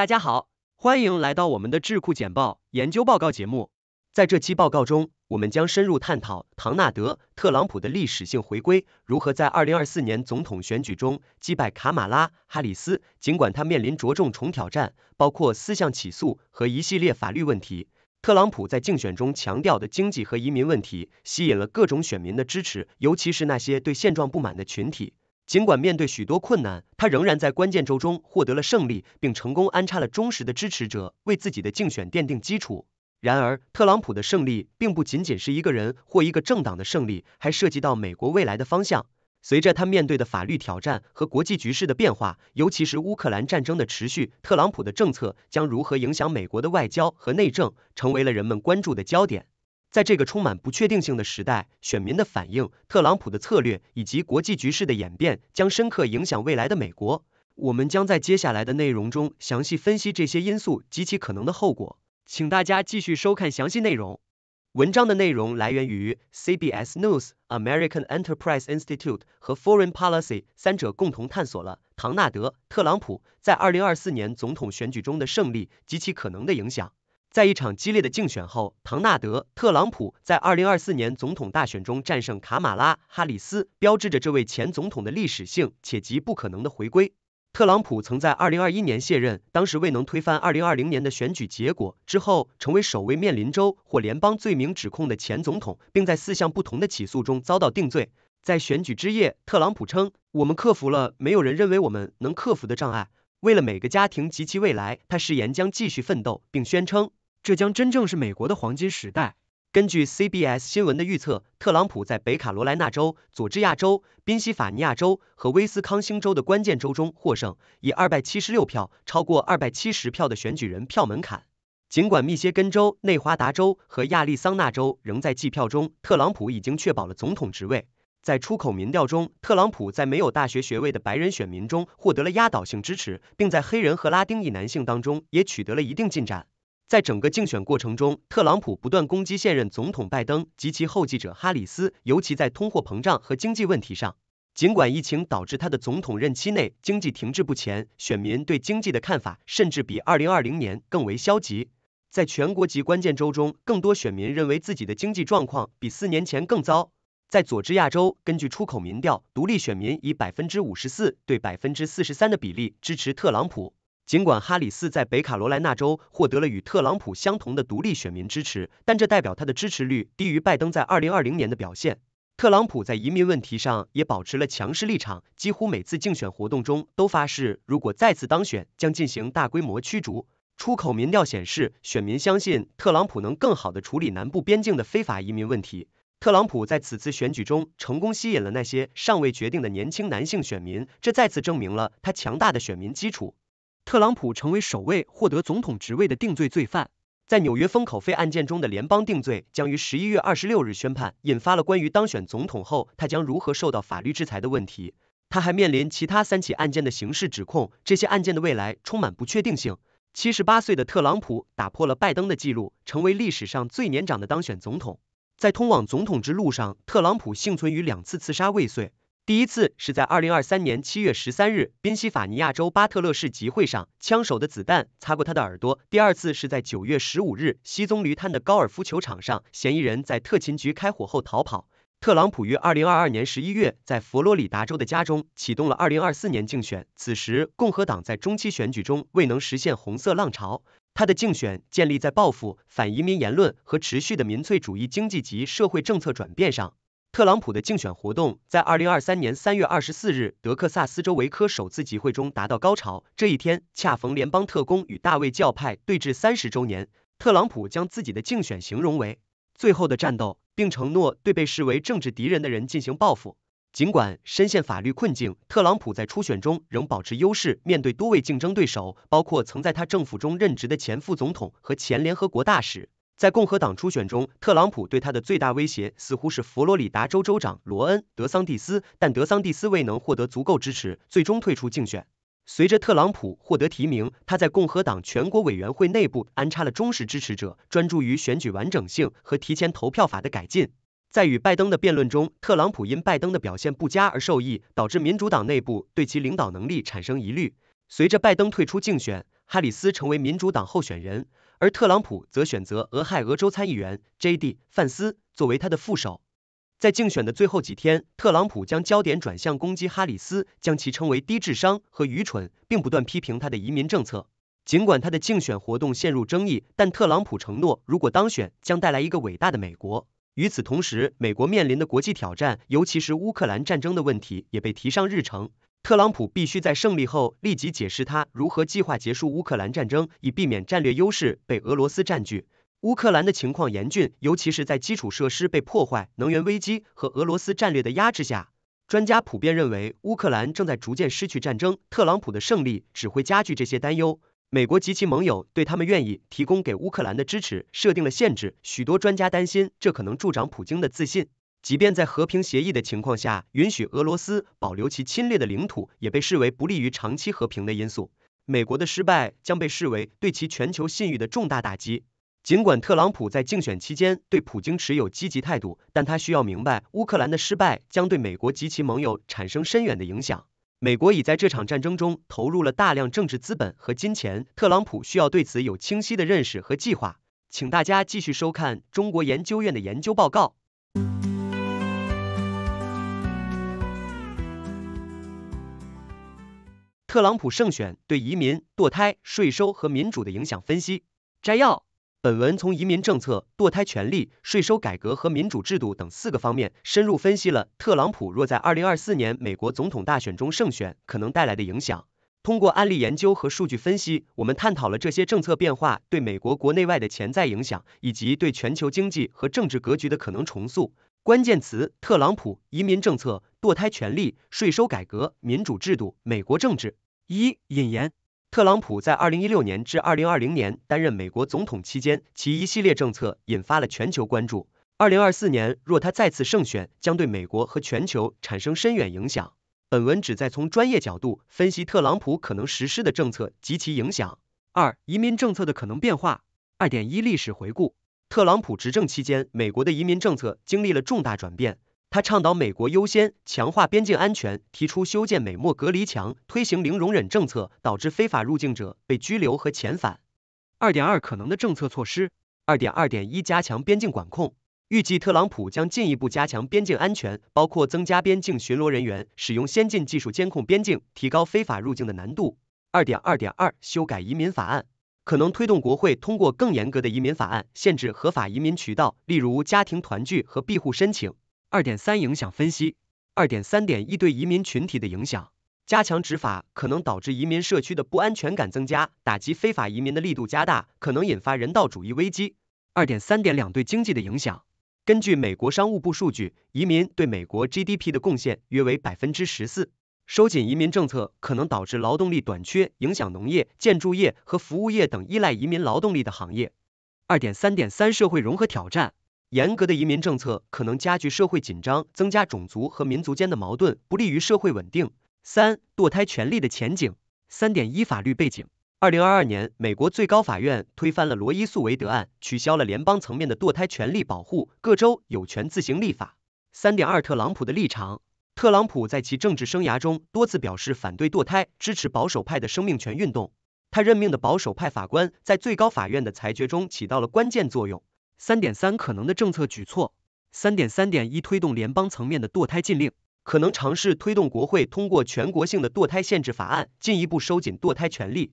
大家好，欢迎来到我们的智库简报研究报告节目。在这期报告中，我们将深入探讨唐纳德·特朗普的历史性回归如何在2024年总统选举中击败卡马拉·哈里斯。尽管他面临着重重挑战，包括四项起诉和一系列法律问题，特朗普在竞选中强调的经济和移民问题吸引了各种选民的支持，尤其是那些对现状不满的群体。尽管面对许多困难，他仍然在关键州中获得了胜利，并成功安插了忠实的支持者，为自己的竞选奠定基础。然而，特朗普的胜利并不仅仅是一个人或一个政党的胜利，还涉及到美国未来的方向。随着他面对的法律挑战和国际局势的变化，尤其是乌克兰战争的持续，特朗普的政策将如何影响美国的外交和内政，成为了人们关注的焦点。在这个充满不确定性的时代，选民的反应、特朗普的策略以及国际局势的演变将深刻影响未来的美国。我们将在接下来的内容中详细分析这些因素及其可能的后果，请大家继续收看详细内容。文章的内容来源于 CBS News、American Enterprise Institute 和 Foreign Policy，三者共同探索了唐纳德·特朗普在2024年总统选举中的胜利及其可能的影响。在一场激烈的竞选后，唐纳德·特朗普在2024年总统大选中战胜卡马拉·哈里斯，标志着这位前总统的历史性且极不可能的回归。特朗普曾在2021年卸任，当时未能推翻2020年的选举结果，之后成为首位面临州或联邦罪名指控的前总统，并在四项不同的起诉中遭到定罪。在选举之夜，特朗普称：“我们克服了没有人认为我们能克服的障碍。为了每个家庭及其未来，他誓言将继续奋斗，并宣称。”这将真正是美国的黄金时代。根据 CBS 新闻的预测，特朗普在北卡罗来纳州、佐治亚州、宾夕法尼亚州和威斯康星州的关键州中获胜，以二百七十六票超过二百七十票的选举人票门槛。尽管密歇根州、内华达州和亚利桑那州仍在计票中，特朗普已经确保了总统职位。在出口民调中，特朗普在没有大学学位的白人选民中获得了压倒性支持，并在黑人和拉丁裔男性当中也取得了一定进展。在整个竞选过程中，特朗普不断攻击现任总统拜登及其后继者哈里斯，尤其在通货膨胀和经济问题上。尽管疫情导致他的总统任期内经济停滞不前，选民对经济的看法甚至比2020年更为消极。在全国及关键州中，更多选民认为自己的经济状况比四年前更糟。在佐治亚州，根据出口民调，独立选民以百分之五十四对百分之四十三的比例支持特朗普。尽管哈里斯在北卡罗来纳州获得了与特朗普相同的独立选民支持，但这代表他的支持率低于拜登在2020年的表现。特朗普在移民问题上也保持了强势立场，几乎每次竞选活动中都发誓，如果再次当选，将进行大规模驱逐。出口民调显示，选民相信特朗普能更好地处理南部边境的非法移民问题。特朗普在此次选举中成功吸引了那些尚未决定的年轻男性选民，这再次证明了他强大的选民基础。特朗普成为首位获得总统职位的定罪罪犯。在纽约封口费案件中的联邦定罪将于十一月二十六日宣判，引发了关于当选总统后他将如何受到法律制裁的问题。他还面临其他三起案件的刑事指控，这些案件的未来充满不确定性。七十八岁的特朗普打破了拜登的记录，成为历史上最年长的当选总统。在通往总统之路上，特朗普幸存于两次刺杀未遂。第一次是在二零二三年七月十三日，宾夕法尼亚州巴特勒市集会上，枪手的子弹擦过他的耳朵。第二次是在九月十五日，西棕榈滩的高尔夫球场上，嫌疑人在特勤局开火后逃跑。特朗普于二零二二年十一月在佛罗里达州的家中启动了二零二四年竞选，此时共和党在中期选举中未能实现红色浪潮。他的竞选建立在报复、反移民言论和持续的民粹主义经济及社会政策转变上。特朗普的竞选活动在二零二三年三月二十四日德克萨斯州维科首次集会中达到高潮。这一天恰逢联邦特工与大卫教派对峙三十周年。特朗普将自己的竞选形容为“最后的战斗”，并承诺对被视为政治敌人的人进行报复。尽管深陷法律困境，特朗普在初选中仍保持优势，面对多位竞争对手，包括曾在他政府中任职的前副总统和前联合国大使。在共和党初选中，特朗普对他的最大威胁似乎是佛罗里达州州长罗恩·德桑蒂斯，但德桑蒂斯未能获得足够支持，最终退出竞选。随着特朗普获得提名，他在共和党全国委员会内部安插了忠实支持者，专注于选举完整性和提前投票法的改进。在与拜登的辩论中，特朗普因拜登的表现不佳而受益，导致民主党内部对其领导能力产生疑虑。随着拜登退出竞选，哈里斯成为民主党候选人，而特朗普则选择俄亥俄州参议员 J.D. 范斯作为他的副手。在竞选的最后几天，特朗普将焦点转向攻击哈里斯，将其称为低智商和愚蠢，并不断批评他的移民政策。尽管他的竞选活动陷入争议，但特朗普承诺，如果当选，将带来一个伟大的美国。与此同时，美国面临的国际挑战，尤其是乌克兰战争的问题，也被提上日程。特朗普必须在胜利后立即解释他如何计划结束乌克兰战争，以避免战略优势被俄罗斯占据。乌克兰的情况严峻，尤其是在基础设施被破坏、能源危机和俄罗斯战略的压制下。专家普遍认为，乌克兰正在逐渐失去战争，特朗普的胜利只会加剧这些担忧。美国及其盟友对他们愿意提供给乌克兰的支持设定了限制。许多专家担心，这可能助长普京的自信。即便在和平协议的情况下，允许俄罗斯保留其侵略的领土，也被视为不利于长期和平的因素。美国的失败将被视为对其全球信誉的重大打击。尽管特朗普在竞选期间对普京持有积极态度，但他需要明白，乌克兰的失败将对美国及其盟友产生深远的影响。美国已在这场战争中投入了大量政治资本和金钱，特朗普需要对此有清晰的认识和计划。请大家继续收看中国研究院的研究报告。特朗普胜选对移民、堕胎、税收和民主的影响分析摘要。本文从移民政策、堕胎权利、税收改革和民主制度等四个方面，深入分析了特朗普若在二零二四年美国总统大选中胜选可能带来的影响。通过案例研究和数据分析，我们探讨了这些政策变化对美国国内外的潜在影响，以及对全球经济和政治格局的可能重塑。关键词：特朗普、移民政策、堕胎权利、税收改革、民主制度、美国政治。一、引言。特朗普在二零一六年至二零二零年担任美国总统期间，其一系列政策引发了全球关注。二零二四年若他再次胜选，将对美国和全球产生深远影响。本文旨在从专业角度分析特朗普可能实施的政策及其影响。二、移民政策的可能变化。二点一历史回顾。特朗普执政期间，美国的移民政策经历了重大转变。他倡导美国优先，强化边境安全，提出修建美墨隔离墙，推行零容忍政策，导致非法入境者被拘留和遣返。二点二可能的政策措施。二点二点一加强边境管控。预计特朗普将进一步加强边境安全，包括增加边境巡逻人员，使用先进技术监控边境，提高非法入境的难度。二点二点二修改移民法案，可能推动国会通过更严格的移民法案，限制合法移民渠道，例如家庭团聚和庇护申请。二点三影响分析，二点三点一对移民群体的影响，加强执法可能导致移民社区的不安全感增加，打击非法移民的力度加大，可能引发人道主义危机。二点三点两对经济的影响，根据美国商务部数据，移民对美国 GDP 的贡献约为百分之十四。收紧移民政策可能导致劳动力短缺，影响农业、建筑业和服务业等依赖移民劳动力的行业。二点三点三社会融合挑战。严格的移民政策可能加剧社会紧张，增加种族和民族间的矛盾，不利于社会稳定。三、堕胎权利的前景。三点一法律背景。二零二二年，美国最高法院推翻了罗伊诉韦德案，取消了联邦层面的堕胎权利保护，各州有权自行立法。三点二特朗普的立场。特朗普在其政治生涯中多次表示反对堕胎，支持保守派的生命权运动。他任命的保守派法官在最高法院的裁决中起到了关键作用。三点三可能的政策举措。三点三点一推动联邦层面的堕胎禁令，可能尝试推动国会通过全国性的堕胎限制法案，进一步收紧堕胎权利。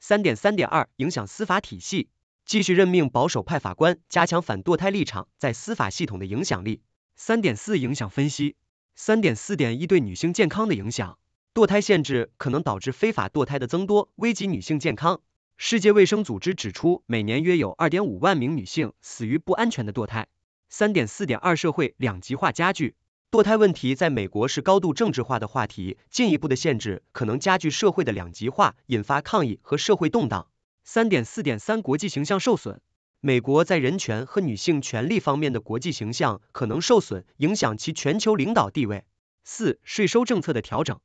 三点三点二影响司法体系，继续任命保守派法官，加强反堕胎立场在司法系统的影响力。三点四影响分析。三点四点一对女性健康的影响，堕胎限制可能导致非法堕胎的增多，危及女性健康。世界卫生组织指出，每年约有二点五万名女性死于不安全的堕胎。三点四点二社会两极化加剧，堕胎问题在美国是高度政治化的话题，进一步的限制可能加剧社会的两极化，引发抗议和社会动荡。三点四点三国际形象受损，美国在人权和女性权利方面的国际形象可能受损，影响其全球领导地位。四税收政策的调整。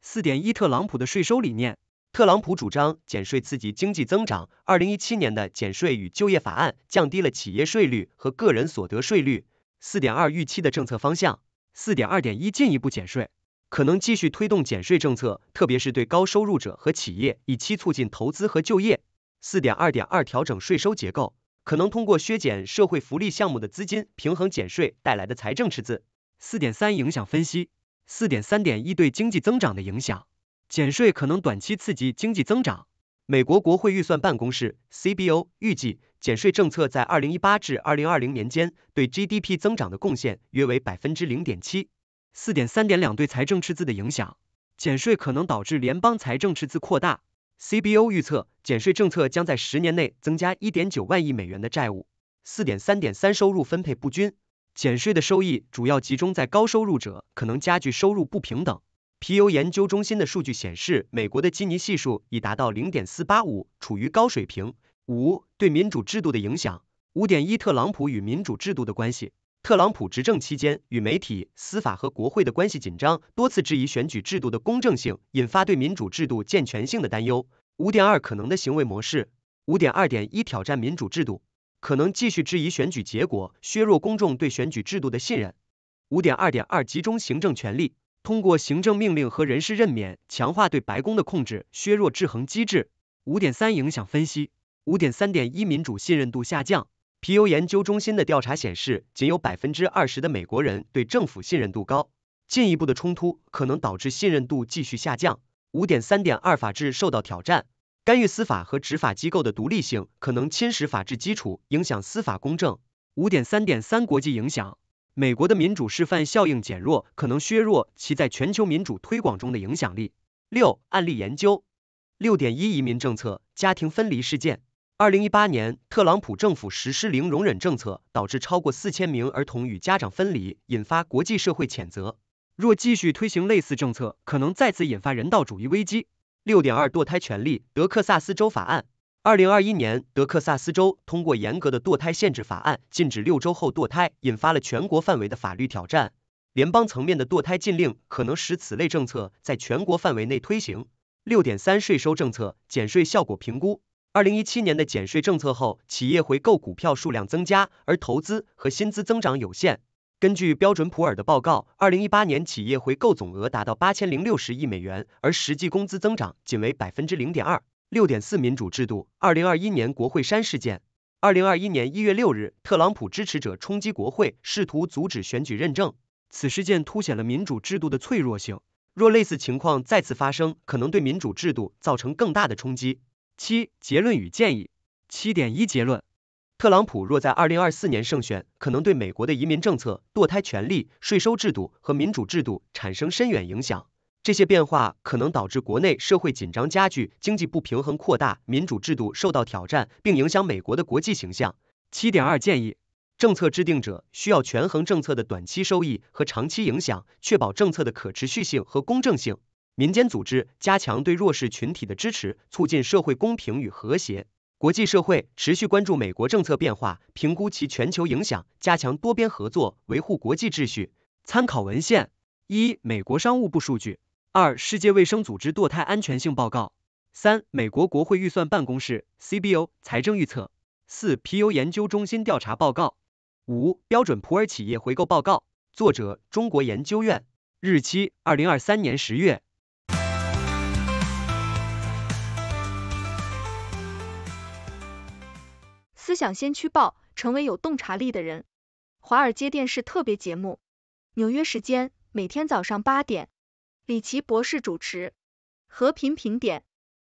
四点一特朗普的税收理念。特朗普主张减税刺激经济增长。二零一七年的减税与就业法案降低了企业税率和个人所得税率。四点二预期的政策方向。四点二点一进一步减税。可能继续推动减税政策，特别是对高收入者和企业，以期促进投资和就业。四点二点二调整税收结构，可能通过削减社会福利项目的资金，平衡减税带来的财政赤字。四点三影响分析。四点三点一对经济增长的影响，减税可能短期刺激经济增长。美国国会预算办公室 CBO 预计，减税政策在二零一八至二零二零年间对 GDP 增长的贡献约为百分之零点七。四点三点两对财政赤字的影响，减税可能导致联邦财政赤字扩大。CBO 预测，减税政策将在十年内增加一点九万亿美元的债务。四点三点三收入分配不均。减税的收益主要集中在高收入者，可能加剧收入不平等。皮尤研究中心的数据显示，美国的基尼系数已达到零点四八五，处于高水平。五、对民主制度的影响。五点一、特朗普与民主制度的关系。特朗普执政期间，与媒体、司法和国会的关系紧张，多次质疑选举制度的公正性，引发对民主制度健全性的担忧。五点二、可能的行为模式。五点二点一、挑战民主制度。可能继续质疑选举结果，削弱公众对选举制度的信任。五点二点二集中行政权力，通过行政命令和人事任免，强化对白宫的控制，削弱制衡机制。五点三影响分析。五点三点一民主信任度下降。皮尤研究中心的调查显示，仅有百分之二十的美国人对政府信任度高。进一步的冲突可能导致信任度继续下降。五点三点二法治受到挑战。干预司法和执法机构的独立性可能侵蚀法治基础，影响司法公正。五点三点三国际影响，美国的民主示范效应减弱，可能削弱其在全球民主推广中的影响力。六案例研究。六点一移民政策家庭分离事件。二零一八年，特朗普政府实施零容忍政策，导致超过四千名儿童与家长分离，引发国际社会谴责。若继续推行类似政策，可能再次引发人道主义危机。六点二堕胎权利，德克萨斯州法案。二零二一年，德克萨斯州通过严格的堕胎限制法案，禁止六周后堕胎，引发了全国范围的法律挑战。联邦层面的堕胎禁令可能使此类政策在全国范围内推行。六点三税收政策减税效果评估。二零一七年的减税政策后，企业回购股票数量增加，而投资和薪资增长有限。根据标准普尔的报告，二零一八年企业回购总额达到八千零六十亿美元，而实际工资增长仅为百分之零点二。六点四民主制度，二零二一年国会山事件。二零二一年一月六日，特朗普支持者冲击国会，试图阻止选举认证。此事件凸显了民主制度的脆弱性，若类似情况再次发生，可能对民主制度造成更大的冲击。七结论与建议。七点一结论。特朗普若在二零二四年胜选，可能对美国的移民政策、堕胎权利、税收制度和民主制度产生深远影响。这些变化可能导致国内社会紧张加剧、经济不平衡扩大、民主制度受到挑战，并影响美国的国际形象。七点二建议，政策制定者需要权衡政策的短期收益和长期影响，确保政策的可持续性和公正性。民间组织加强对弱势群体的支持，促进社会公平与和谐。国际社会持续关注美国政策变化，评估其全球影响，加强多边合作，维护国际秩序。参考文献：一、美国商务部数据；二、世界卫生组织堕胎安全性报告；三、美国国会预算办公室 （CBO） 财政预测；四、皮尤研究中心调查报告；五、标准普尔企业回购报告。作者：中国研究院。日期：二零二三年十月。想先驱报，成为有洞察力的人。华尔街电视特别节目，纽约时间每天早上八点，李奇博士主持。和平评点。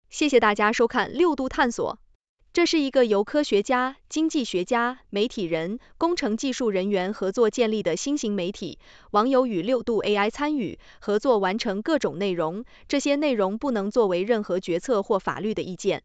谢谢大家收看六度探索。这是一个由科学家、经济学家、媒体人、工程技术人员合作建立的新型媒体。网友与六度 AI 参与合作完成各种内容，这些内容不能作为任何决策或法律的意见。